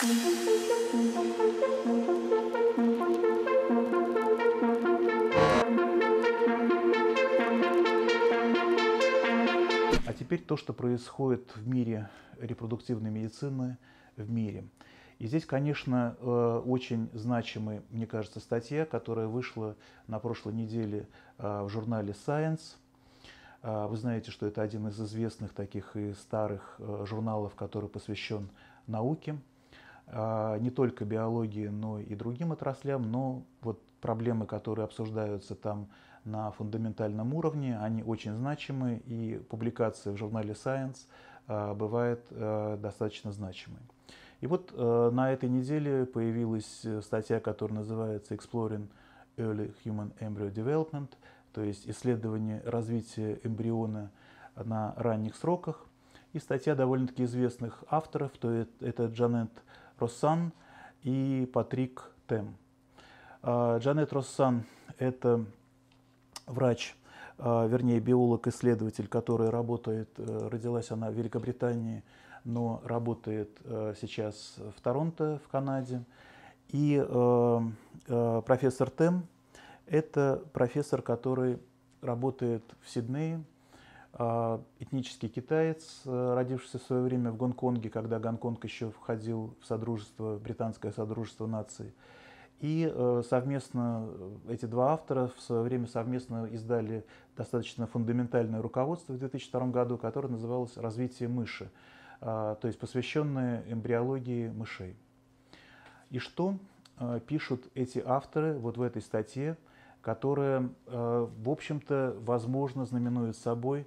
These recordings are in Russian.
А теперь то, что происходит в мире репродуктивной медицины, в мире. И здесь, конечно, э, очень значимая, мне кажется, статья, которая вышла на прошлой неделе э, в журнале Science. Э, вы знаете, что это один из известных таких и старых журналов, который посвящен науке, не только биологии, но и другим отраслям, но вот проблемы, которые обсуждаются там на фундаментальном уровне, они очень значимы, и публикация в журнале Science бывает достаточно значимой. И вот на этой неделе появилась э, статья, которая называется Exploring Early Human Embryo Development, то есть исследование развития эмбриона на ранних сроках. И статья довольно-таки известных авторов, то это Джанет Россан и Патрик Тем. Э, Джанет Россан – это врач, э, вернее биолог-исследователь, который работает, э, родилась она в Великобритании – но работает э, сейчас в Торонто, в Канаде. И э, профессор Тем – это профессор, который работает в Сиднее, этнический китаец, родившийся в свое время в Гонконге, когда Гонконг еще входил в Содружество, Британское Содружество наций. И совместно эти два автора в свое время совместно издали достаточно фундаментальное руководство в 2002 году, которое называлось «Развитие мыши». А, то есть посвященные эмбриологии мышей. И что а, пишут эти авторы вот в этой статье, которая, а, в общем-то, возможно, знаменует собой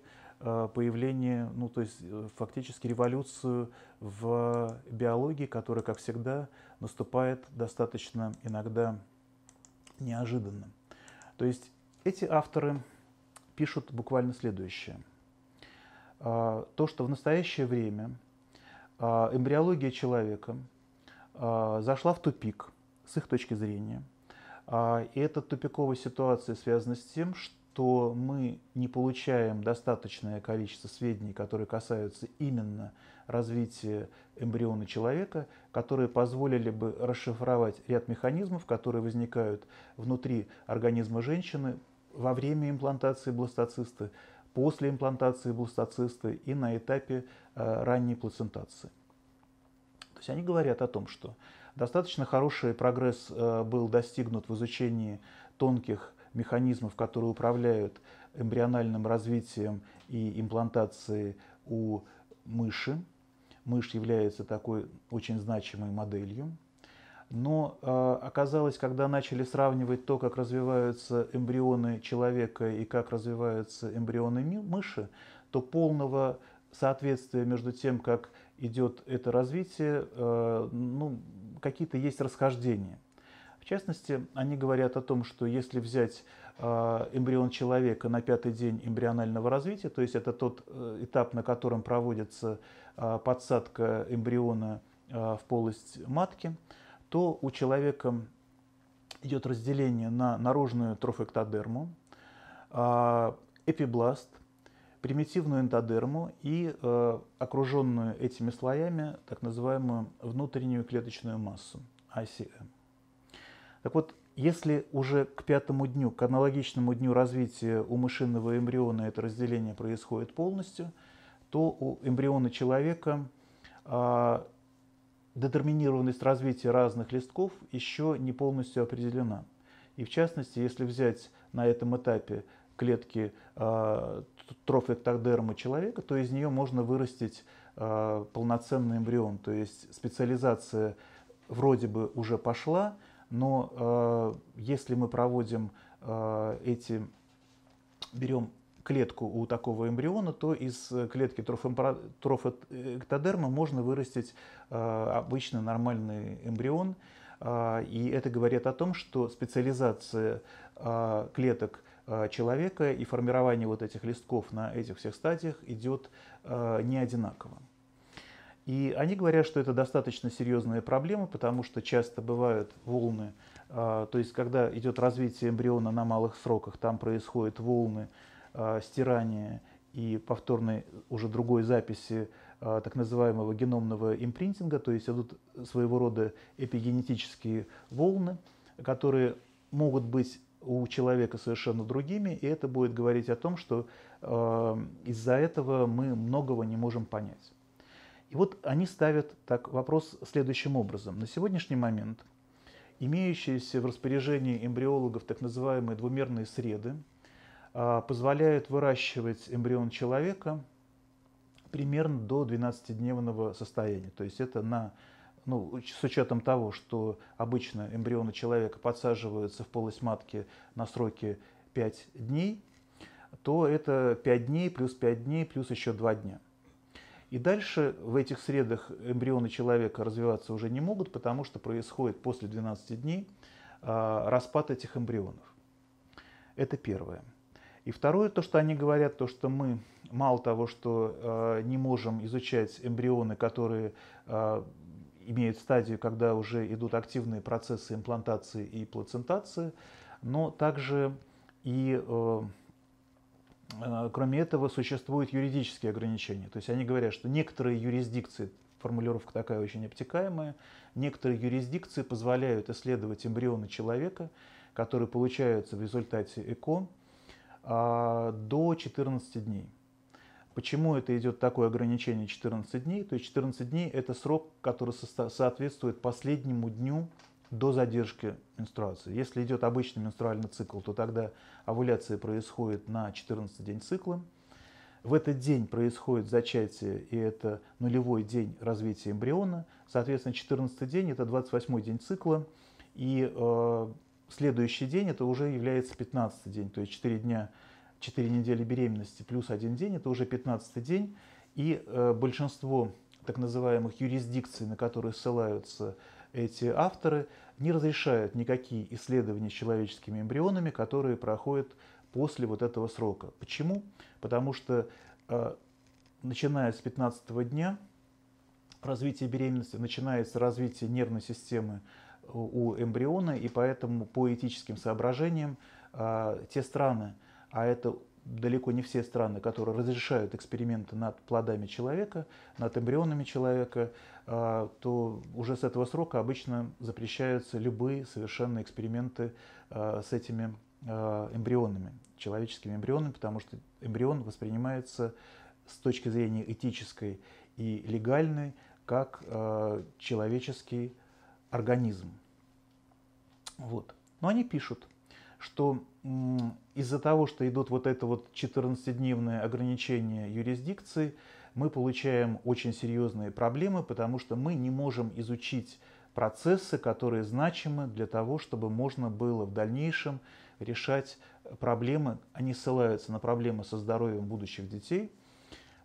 появление, ну, то есть э, фактически революцию в биологии, которая, как всегда, наступает достаточно иногда неожиданно. То есть эти авторы пишут буквально следующее – а, то, что в настоящее время эмбриология человека зашла в тупик с их точки зрения. И эта тупиковая ситуация связана с тем, что мы не получаем достаточное количество сведений, которые касаются именно развития эмбриона человека, которые позволили бы расшифровать ряд механизмов, которые возникают внутри организма женщины во время имплантации бластоциста, после имплантации бластоцисты и на этапе э, ранней плацентации. То есть они говорят о том, что достаточно хороший прогресс э, был достигнут в изучении тонких механизмов, которые управляют эмбриональным развитием и имплантацией у мыши. Мышь является такой очень значимой моделью. Но э, оказалось, когда начали сравнивать то, как развиваются эмбрионы человека и как развиваются эмбрионы мыши, то полного соответствия между тем, как идет это развитие, э, ну, какие-то есть расхождения. В частности, они говорят о том, что если взять э, эмбрион человека на пятый день эмбрионального развития, то есть это тот э, этап, на котором проводится э, подсадка эмбриона в полость матки, то у человека идет разделение на наружную трофэктодерму, эпибласт, примитивную эндодерму и э, окруженную этими слоями так называемую внутреннюю клеточную массу, ICM. Так вот, если уже к пятому дню, к аналогичному дню развития у мышиного эмбриона это разделение происходит полностью, то у эмбриона человека а, детерминированность развития разных листков еще не полностью определена. И в частности, если взять на этом этапе клетки э, трофэктодермы человека, то из нее можно вырастить э, полноценный эмбрион. То есть специализация вроде бы уже пошла, но э, если мы проводим э, эти, берем клетку у такого эмбриона, то из клетки трофэктодерма можно вырастить э, обычный нормальный эмбрион. Э, и это говорит о том, что специализация э, клеток человека и формирование вот этих листков на этих всех стадиях идет не одинаково. И они говорят, что это достаточно серьезная проблема, потому что часто бывают волны, то есть когда идет развитие эмбриона на малых сроках, там происходят волны Э, стирания и повторной уже другой записи так называемого геномного импринтинга, то есть идут своего рода эпигенетические волны, которые могут быть у человека совершенно другими, и это будет говорить о том, что э, из-за этого мы многого не можем понять. И вот они ставят так вопрос следующим образом. На сегодняшний момент имеющиеся в распоряжении эмбриологов так называемые двумерные среды э, позволяют выращивать эмбрион человека примерно до 12-дневного состояния. То есть это на ну, с учетом того, что обычно эмбрионы человека подсаживаются в полость матки на сроки 5 дней, то это 5 дней плюс 5 дней плюс еще 2 дня. И дальше в этих средах эмбрионы человека развиваться уже не могут, потому что происходит после 12 дней а, распад этих эмбрионов. Это первое. И второе, то, что они говорят, то, что мы мало того, что э, не можем изучать эмбрионы, которые э, имеют стадию, когда уже идут активные процессы имплантации и плацентации, но также и э, кроме этого существуют юридические ограничения. То есть они говорят, что некоторые юрисдикции, формулировка такая очень обтекаемая, некоторые юрисдикции позволяют исследовать эмбрионы человека, которые получаются в результате ЭКО, а, до 14 дней. Почему это идет такое ограничение 14 дней? То есть 14 дней – это срок, который соответствует последнему дню до задержки менструации. Если идет обычный менструальный цикл, то тогда овуляция происходит на 14 день цикла. В этот день происходит зачатие, и это нулевой день развития эмбриона. Соответственно, 14 день – это 28 день цикла. И э, следующий день – это уже является 15 день, то есть 4 дня 4 недели беременности плюс один день, это уже 15 день, и э, большинство так называемых юрисдикций, на которые ссылаются эти авторы, не разрешают никакие исследования с человеческими эмбрионами, которые проходят после вот этого срока. Почему? Потому что э, начиная с 15 дня развития беременности начинается развитие нервной системы у эмбриона, и поэтому по этическим соображениям э, те страны, а это далеко не все страны, которые разрешают эксперименты над плодами человека, над эмбрионами человека, а, то уже с этого срока обычно запрещаются любые совершенно эксперименты а, с этими а, эмбрионами, человеческими эмбрионами, потому что эмбрион воспринимается с точки зрения этической и легальной как человеческий организм. Вот. Но они пишут, что из-за того, что идут вот это вот 14-дневное ограничение юрисдикции, мы получаем очень серьезные проблемы, потому что мы не можем изучить процессы, которые значимы для того, чтобы можно было в дальнейшем решать проблемы. Они ссылаются на проблемы со здоровьем будущих детей,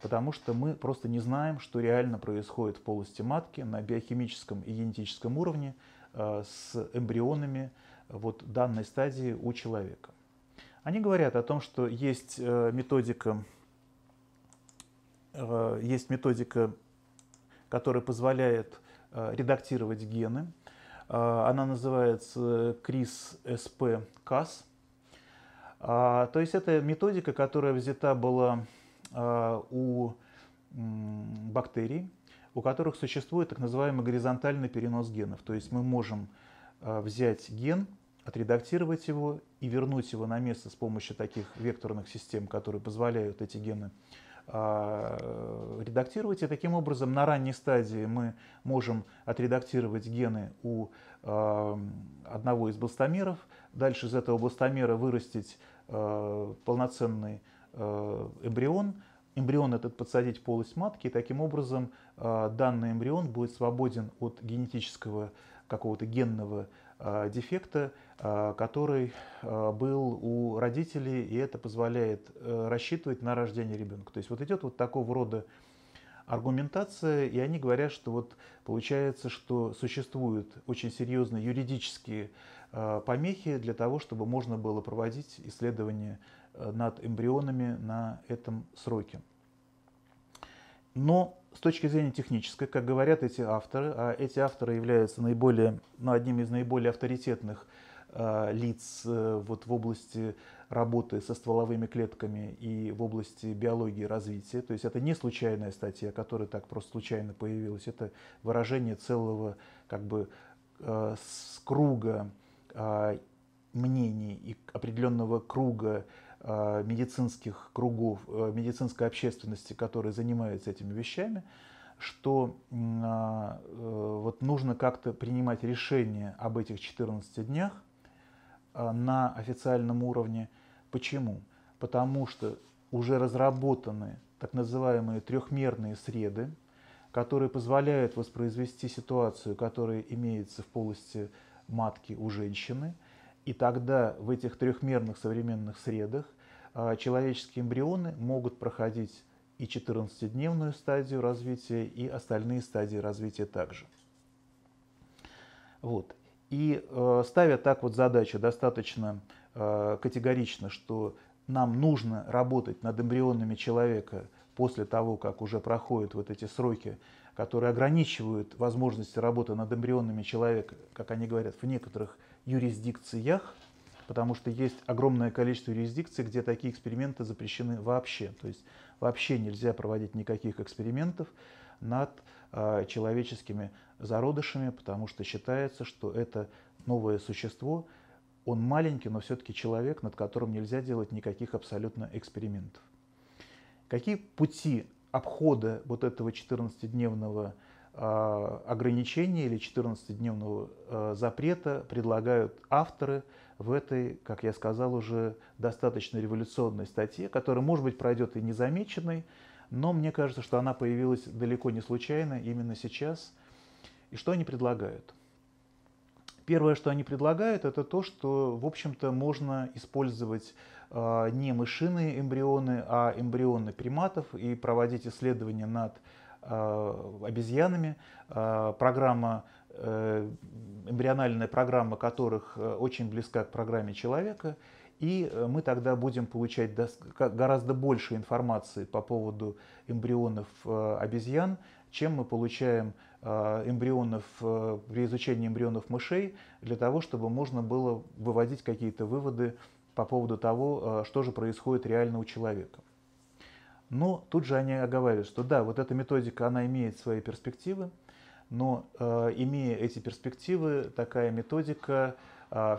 потому что мы просто не знаем, что реально происходит в полости матки на биохимическом и генетическом уровне э, с эмбрионами, вот данной стадии у человека. Они говорят о том, что есть э, методика, э, есть методика, которая позволяет э, редактировать гены. Она называется CRIS-SP-Cas. То есть это методика, которая взята была у бактерий, у которых существует так называемый горизонтальный перенос генов. То есть мы можем взять ген, отредактировать его и вернуть его на место с помощью таких векторных систем, которые позволяют эти гены э, редактировать. И таким образом на ранней стадии мы можем отредактировать гены у э, одного из бластомеров, дальше из этого бластомера вырастить полноценный эмбрион, эмбрион этот подсадить в полость матки, и таким образом данный эмбрион будет свободен от генетического какого-то генного э, дефекта, э, который э, был у родителей, и это позволяет э, рассчитывать на рождение ребенка. То есть вот идет вот такого рода аргументация, и они говорят, что вот получается, что существуют очень серьезные юридические помехи для того, чтобы можно было проводить исследования э, над эмбрионами на этом сроке. Но с точки зрения технической, как говорят эти авторы, а эти авторы являются наиболее, ну, одним из наиболее авторитетных э, лиц э, вот в области работы со стволовыми клетками и в области биологии развития. То есть это не случайная статья, которая так просто случайно появилась. Это выражение целого как бы э, с круга э, мнений и определенного круга медицинских кругов, э, медицинской общественности, которые занимаются этими вещами, что э, вот нужно как-то принимать решение об этих 14 днях э, на официальном уровне. Почему? Потому что уже разработаны так называемые трехмерные среды, которые позволяют воспроизвести ситуацию, которая имеется в полости матки у женщины. И тогда в этих трехмерных современных средах а, человеческие эмбрионы могут проходить и 14-дневную стадию развития, и остальные стадии развития также. Вот. И э, ставя так вот задачу достаточно э, категорично, что нам нужно работать над эмбрионами человека после того, как уже проходят вот эти сроки, которые ограничивают возможности работы над эмбрионами человека, как они говорят, в некоторых юрисдикциях, потому что есть огромное количество юрисдикций, где такие эксперименты запрещены вообще. То есть вообще нельзя проводить никаких экспериментов над э, человеческими зародышами, потому что считается, что это новое существо, он маленький, но все-таки человек, над которым нельзя делать никаких абсолютно экспериментов. Какие пути обхода вот этого 14-дневного э, ограничения или 14-дневного э, запрета предлагают авторы в этой, как я сказал, уже достаточно революционной статье, которая, может быть, пройдет и незамеченной, но мне кажется, что она появилась далеко не случайно именно сейчас. И что они предлагают? Первое, что они предлагают, это то, что, в общем-то, можно использовать э, не мышиные эмбрионы, а эмбрионы приматов и проводить исследования над э, обезьянами. Э, программа, э, эмбриональная программа которых э, очень близка к программе человека. И э, мы тогда будем получать гораздо больше информации по поводу эмбрионов э, обезьян, чем мы получаем Э, эмбрионов, э, при изучении эмбрионов мышей, для того, чтобы можно было выводить какие-то выводы по поводу того, э, что же происходит реально у человека. Но тут же они оговаривают, что да, вот эта методика, она имеет свои перспективы, но имея эти перспективы, такая методика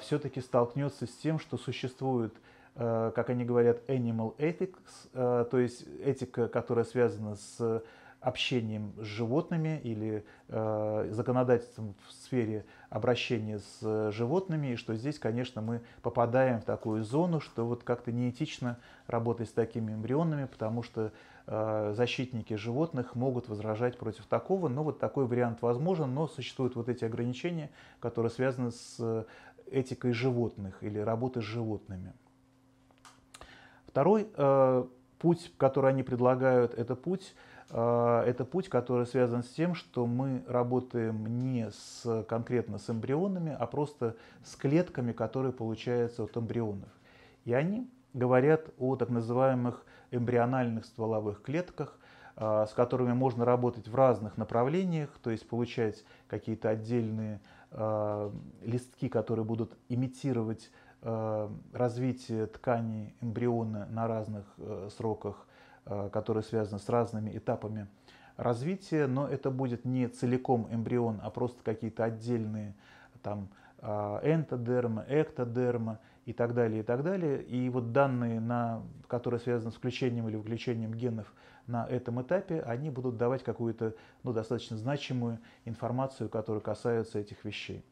все-таки столкнется с тем, что существует, как они говорят, animal ethics, то есть этика, которая связана с общением с животными или э, законодательством в сфере обращения с животными, и что здесь, конечно, мы попадаем в такую зону, что вот как-то неэтично работать с такими эмбрионами, потому что э, защитники животных могут возражать против такого, но вот такой вариант возможен, но существуют вот эти ограничения, которые связаны с этикой животных или работы с животными. Второй э, путь, который они предлагают, это путь это путь, который связан с тем, что мы работаем не с, конкретно с эмбрионами, а просто с клетками, которые получаются от эмбрионов. И они говорят о так называемых эмбриональных стволовых клетках, а, с которыми можно работать в разных направлениях, то есть получать какие-то отдельные а, листки, которые будут имитировать развитие тканей эмбриона на разных э, сроках которые связаны с разными этапами развития, но это будет не целиком эмбрион, а просто какие-то отдельные там э, энтодерма, эктодерма и так далее, и так далее. И вот данные, на, которые связаны с включением или выключением генов на этом этапе, они будут давать какую-то ну, достаточно значимую информацию, которая касается этих вещей.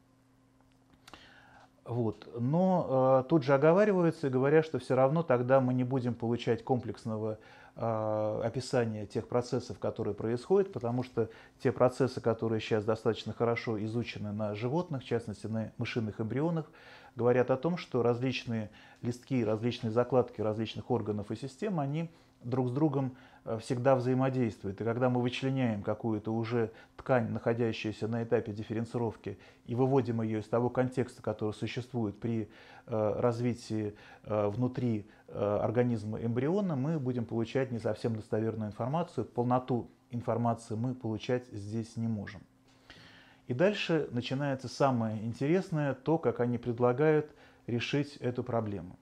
Вот. Но э, тут же оговариваются и говорят, что все равно тогда мы не будем получать комплексного э, описания тех процессов, которые происходят, потому что те процессы, которые сейчас достаточно хорошо изучены на животных, в частности на мышиных эмбрионах, говорят о том, что различные листки, различные закладки различных органов и систем, они друг с другом э, всегда взаимодействуют. И когда мы вычленяем какую-то уже ткань, находящуюся на этапе дифференцировки, и выводим ее из того контекста, который существует при э, развитии э, внутри организма эмбриона, мы будем получать не совсем достоверную информацию. Полноту информации мы получать здесь не можем. И дальше начинается самое интересное, то, как они предлагают решить эту проблему.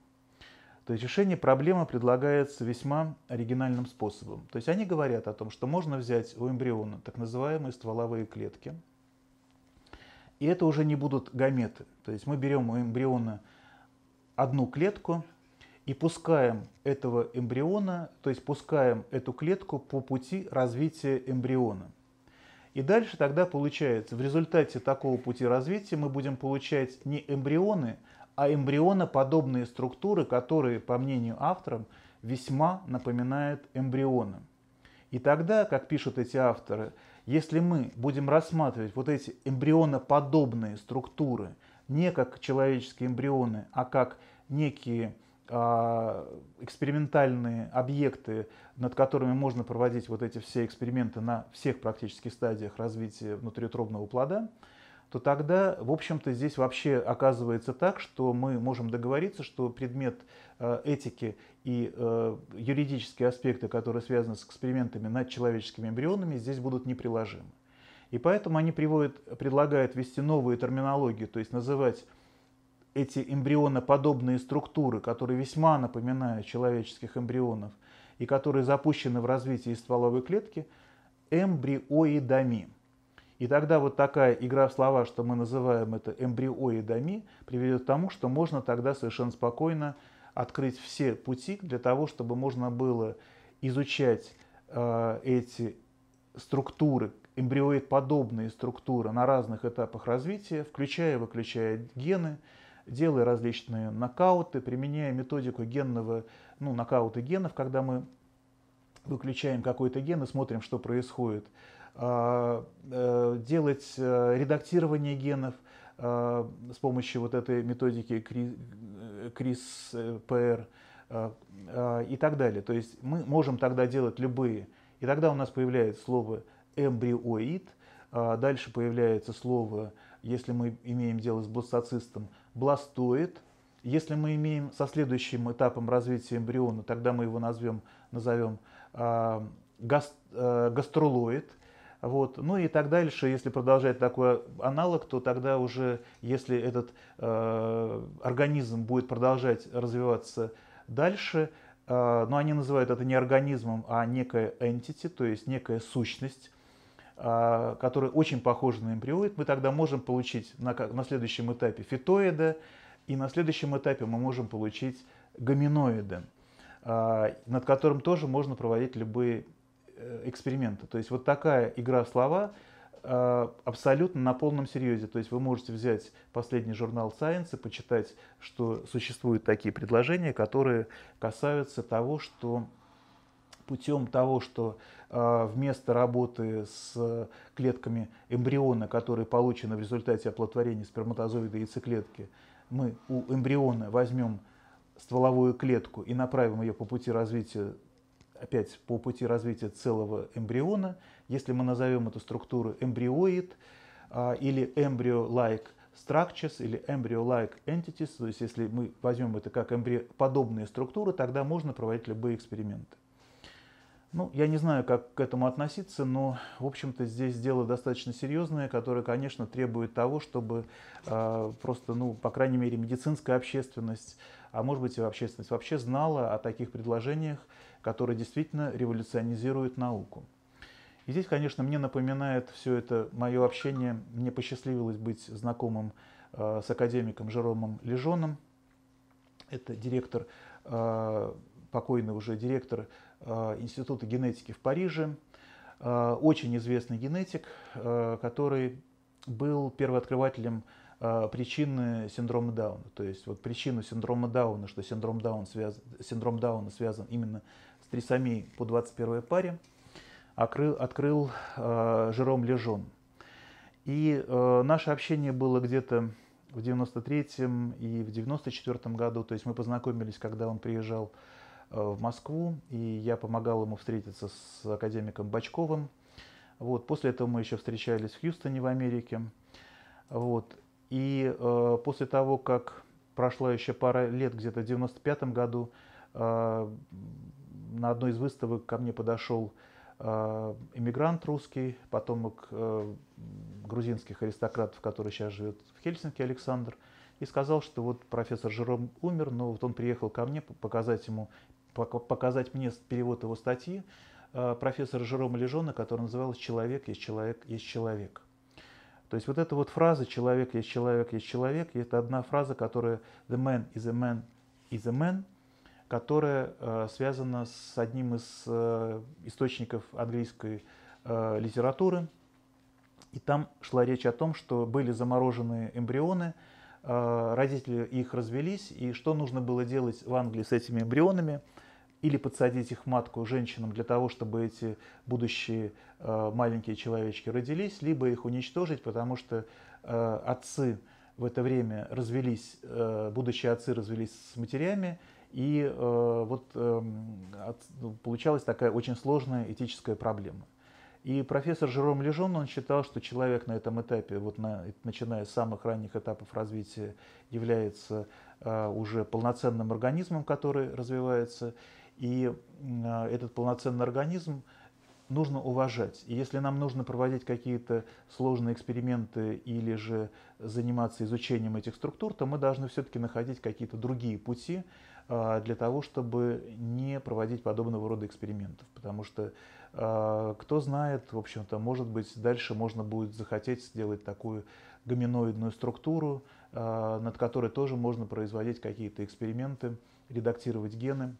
То есть решение проблемы предлагается весьма оригинальным способом. То есть они говорят о том, что можно взять у эмбриона так называемые стволовые клетки, и это уже не будут гаметы. То есть мы берем у эмбриона одну клетку и пускаем этого эмбриона, то есть пускаем эту клетку по пути развития эмбриона. И дальше тогда получается, в результате такого пути развития мы будем получать не эмбрионы, а эмбрионоподобные структуры, которые, по мнению авторов, весьма напоминают эмбрионы. И тогда, как пишут эти авторы, если мы будем рассматривать вот эти эмбрионоподобные структуры не как человеческие эмбрионы, а как некие а, экспериментальные объекты, над которыми можно проводить вот эти все эксперименты на всех практически стадиях развития внутриутробного плода, то тогда, в общем-то, здесь вообще оказывается так, что мы можем договориться, что предмет э, этики и э, юридические аспекты, которые связаны с экспериментами над человеческими эмбрионами, здесь будут неприложимы. И поэтому они приводят, предлагают ввести новую терминологию, то есть называть эти эмбрионоподобные структуры, которые весьма напоминают человеческих эмбрионов и которые запущены в развитии стволовой клетки, эмбриоидами. И тогда вот такая игра в слова, что мы называем это эмбриоидами, приведет к тому, что можно тогда совершенно спокойно открыть все пути для того, чтобы можно было изучать э, эти структуры, эмбриоид-подобные структуры на разных этапах развития, включая и выключая гены, делая различные нокауты, применяя методику генного, ну, нокаута генов, когда мы выключаем какой-то ген и смотрим, что происходит, делать э, редактирование генов а, с помощью вот этой методики CRISPR а, и так далее. То есть мы можем тогда делать любые. И тогда у нас появляется слово эмбриоид, дальше появляется слово, если мы имеем дело с бластоцистом, бластоид. Если мы имеем со следующим этапом развития эмбриона, тогда мы его назовем, назовем э, гас, э, гастролоид. Вот. Ну и так дальше, если продолжать такой аналог, то тогда уже, если этот э, организм будет продолжать развиваться дальше, э, но они называют это не организмом, а некая entity, то есть некая сущность, э, которая очень похожа на эмбриоид, мы тогда можем получить на, на следующем этапе фитоида, и на следующем этапе мы можем получить гоминоида, э, над которым тоже можно проводить любые эксперимента. То есть вот такая игра в слова э, абсолютно на полном серьезе. То есть вы можете взять последний журнал Science и почитать, что существуют такие предложения, которые касаются того, что путем того, что э, вместо работы с клетками эмбриона, которые получены в результате оплодотворения сперматозоида и яйцеклетки, мы у эмбриона возьмем стволовую клетку и направим ее по пути развития опять по пути развития целого эмбриона, если мы назовем эту структуру эмбриоид а, или embryo-like structures или embryo-like entities, то есть если мы возьмем это как подобные структуры, тогда можно проводить любые эксперименты. Ну, я не знаю, как к этому относиться, но, в общем-то, здесь дело достаточно серьезное, которое, конечно, требует того, чтобы э, просто, ну, по крайней мере, медицинская общественность, а может быть и общественность вообще знала о таких предложениях, которые действительно революционизируют науку. И здесь, конечно, мне напоминает все это мое общение. Мне посчастливилось быть знакомым э, с академиком Жеромом Лежоном. Это директор, э, покойный уже директор э, Института генетики в Париже. Э, очень известный генетик, э, который был первооткрывателем э, причины синдрома Дауна. То есть вот причину синдрома Дауна, что синдром, Даун связан, синдром Дауна связан именно с трисомией по 21 паре, открыл, открыл э, Жером Лежон. И э, наше общение было где-то в 93-м и в 94-м году, то есть мы познакомились, когда он приезжал э, в Москву, и я помогал ему встретиться с академиком Бачковым. Вот. После этого мы еще встречались в Хьюстоне в Америке. Вот. И э, после того, как прошла еще пара лет, где-то в 95 году, э, на одной из выставок ко мне подошел иммигрант русский, потомок грузинских аристократов, который сейчас живет в Хельсинки, Александр, и сказал, что вот профессор Жером умер, но вот он приехал ко мне показать ему, показать мне перевод его статьи профессора Жерома Лежона, которая называлась «Человек есть человек есть человек». То есть вот эта вот фраза «человек есть человек есть человек» это одна фраза, которая «the man is a man is a man», которая э, связана с одним из э, источников английской э, литературы. И там шла речь о том, что были замороженные эмбрионы, родители их развелись, и что нужно было делать в Англии с этими эмбрионами – или подсадить их в матку женщинам для того, чтобы эти будущие маленькие человечки родились, либо их уничтожить, потому что отцы в это время развелись, будущие отцы развелись с матерями, и э, вот э, от, ну, получалась такая очень сложная этическая проблема. И профессор Жером Лежон, он считал, что человек на этом этапе, вот на, начиная с самых ранних этапов развития, является э, уже полноценным организмом, который развивается. И а, этот полноценный организм нужно уважать. И если нам нужно проводить какие-то сложные эксперименты или же заниматься изучением этих структур, то мы должны все-таки находить какие-то другие пути для того, чтобы не проводить подобного рода экспериментов. Потому что а, кто знает, в общем-то, может быть, дальше можно будет захотеть сделать такую гоминоидную структуру, над которой тоже можно производить какие-то эксперименты, редактировать гены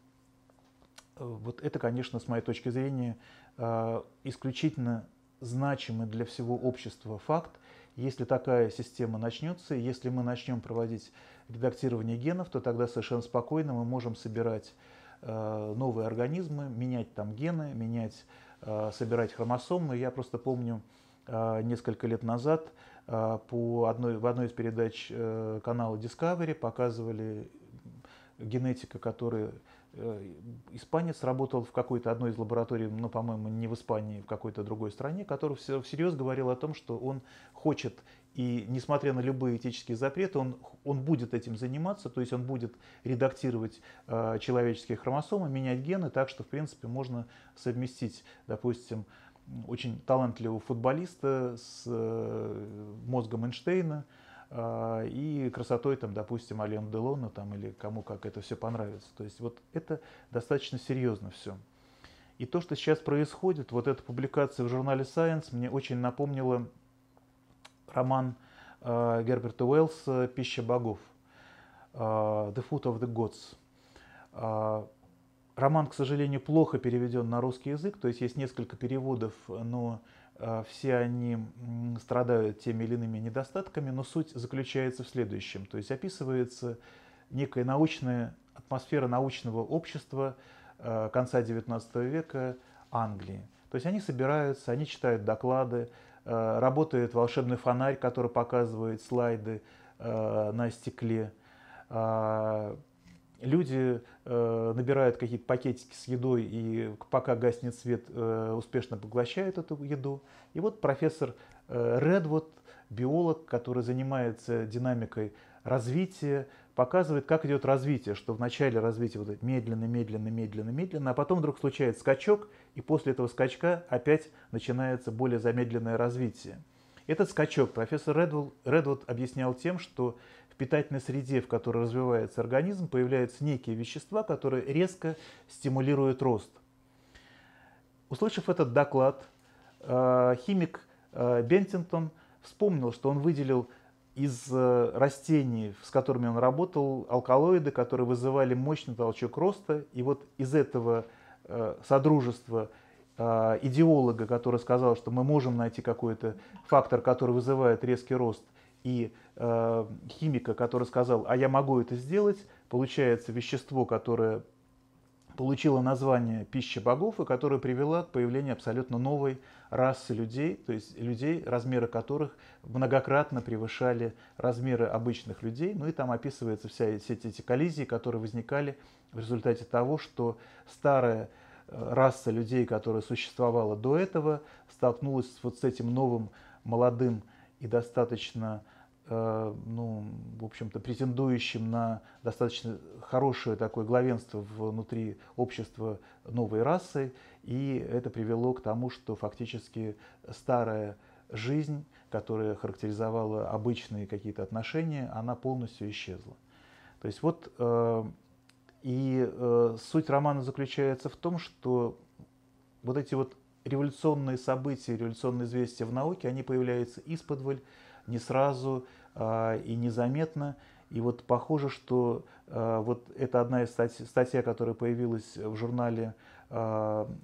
вот это, конечно, с моей точки зрения, а, исключительно значимый для всего общества факт. Если такая система начнется, если мы начнем проводить редактирование генов, то тогда совершенно спокойно мы можем собирать а, новые организмы, менять там гены, менять, а, собирать хромосомы. Я просто помню несколько лет назад по одной, в одной из передач э, канала Discovery показывали генетика, который Э, испанец работал в какой-то одной из лабораторий, ну, по-моему, не в Испании, в какой-то другой стране, который всерьез говорил о том, что он хочет, и несмотря на любые этические запреты, он, он будет этим заниматься, то есть он будет редактировать э, человеческие хромосомы, менять гены, так что, в принципе, можно совместить, допустим, очень талантливого футболиста с э, мозгом Эйнштейна, а, и красотой, там, допустим, Ален Делона там, или кому как это все понравится. То есть вот это достаточно серьезно все. И то, что сейчас происходит, вот эта публикация в журнале Science мне очень напомнила роман э, Герберта Уэллса «Пища богов» э, «The Food of the Gods». Э, роман, к сожалению, плохо переведен на русский язык, то есть есть несколько переводов, но все они страдают теми или иными недостатками, но суть заключается в следующем. То есть описывается некая научная атмосфера научного общества конца XIX века Англии. То есть они собираются, они читают доклады, работает волшебный фонарь, который показывает слайды на стекле люди э, набирают какие-то пакетики с едой и пока гаснет свет, э, успешно поглощают эту еду. И вот профессор э, Редвуд, биолог, который занимается динамикой развития, показывает, как идет развитие, что в начале развития вот медленно, медленно, медленно, медленно, а потом вдруг случается скачок, и после этого скачка опять начинается более замедленное развитие. Этот скачок профессор Редвуд, Редвуд объяснял тем, что в питательной среде, в которой развивается организм, появляются некие вещества, которые резко стимулируют рост. Услышав этот доклад, э, химик э, Бентингтон вспомнил, что он выделил из э, растений, с которыми он работал, алкалоиды, которые вызывали мощный толчок роста. И вот из этого содружества идеолога, который сказал, что мы можем найти какой-то фактор, который вызывает резкий рост, и э, химика, который сказал, а я могу это сделать, получается вещество, которое получило название пища богов и которое привело к появлению абсолютно новой расы людей, то есть людей, размеры которых многократно превышали размеры обычных людей. Ну и там описываются вся, все эти коллизии, которые возникали в результате того, что старая э, раса людей, которая существовала до этого, столкнулась вот с этим новым молодым и достаточно ну, в общем-то, претендующим на достаточно хорошее такое главенство внутри общества новой расы, и это привело к тому, что фактически старая жизнь, которая характеризовала обычные какие-то отношения, она полностью исчезла. То есть вот и суть романа заключается в том, что вот эти вот революционные события, революционные известия в науке, они появляются из-под не сразу э, и незаметно. И вот похоже, что э, вот это одна из статей, статья, которая появилась в журнале э,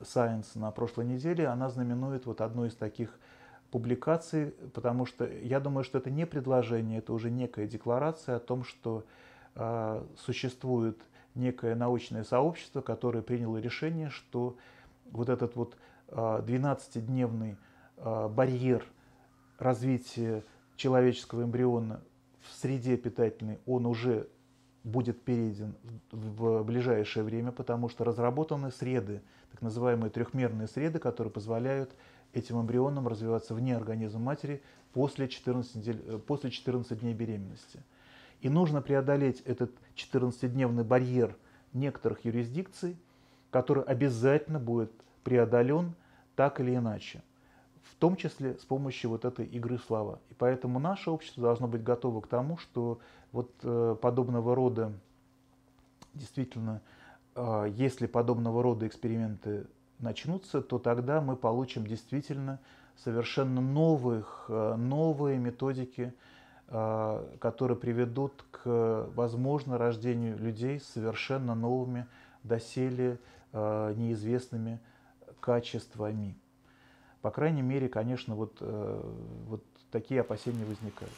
Science на прошлой неделе, она знаменует вот одну из таких публикаций, потому что я думаю, что это не предложение, это уже некая декларация о том, что э, существует некое научное сообщество, которое приняло решение, что вот этот вот 12-дневный а, а, барьер развития человеческого эмбриона в среде питательной, он уже будет перейден в ближайшее время, потому что разработаны среды, так называемые трехмерные среды, которые позволяют этим эмбрионам развиваться вне организма матери после 14, недель, э, после 14 дней беременности. И нужно преодолеть этот 14-дневный барьер некоторых юрисдикций, который обязательно будет преодолен так или иначе, в том числе с помощью вот этой игры слова. И поэтому наше общество должно быть готово к тому, что вот э, подобного рода, действительно, э, если подобного рода эксперименты начнутся, то тогда мы получим действительно совершенно новых, э, новые методики, э, которые приведут к, возможно, рождению людей с совершенно новыми, доселе э, неизвестными качествами. По крайней мере, конечно, вот, э, вот такие опасения возникают.